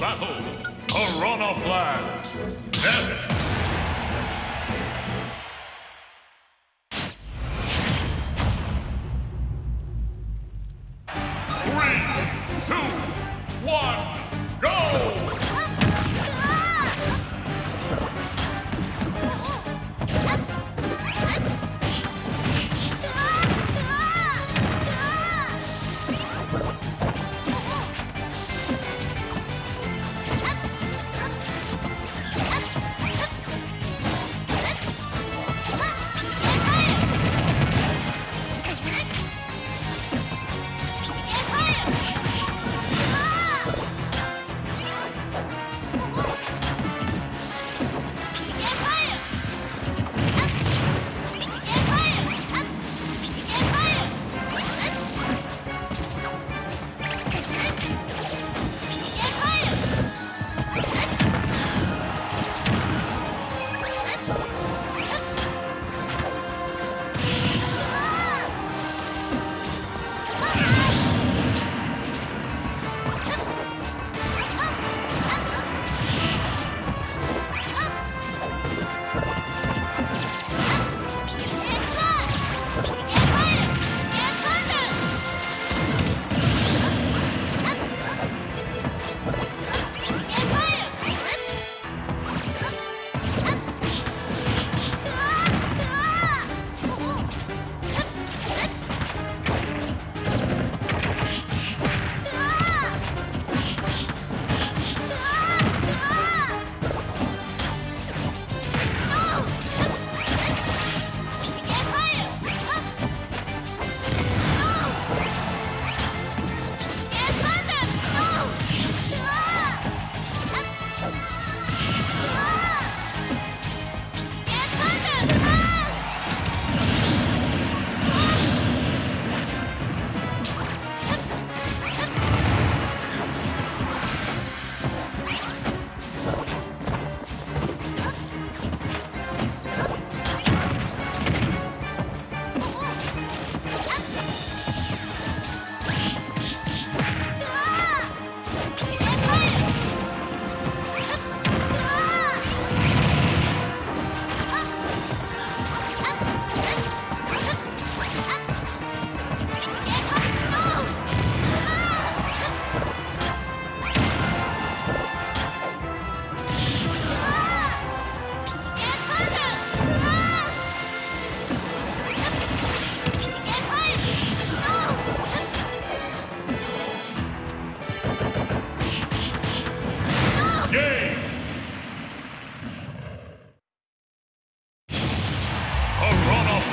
Battle, Piranha Plant. Death Three, two, one,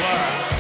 Plant